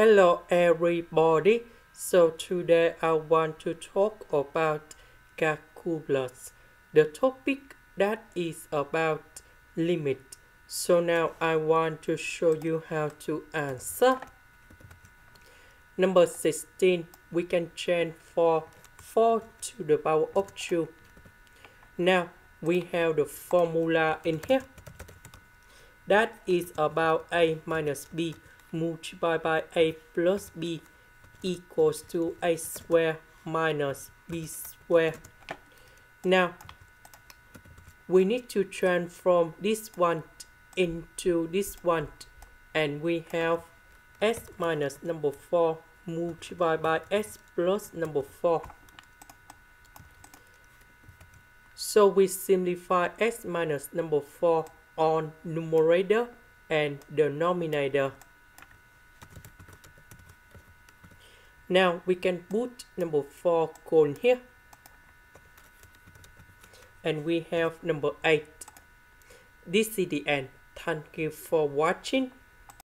Hello everybody. So today I want to talk about calculus. The topic that is about limit. So now I want to show you how to answer. Number 16, we can change for 4 to the power of 2. Now we have the formula in here. That is about a minus b multiplied by a plus b equals to a square minus b square. Now, we need to transform this one into this one and we have x minus number 4 multiplied by x plus number 4. So we simplify x minus number 4 on numerator and denominator. Now we can put number 4 cone here. And we have number 8. This is the end. Thank you for watching.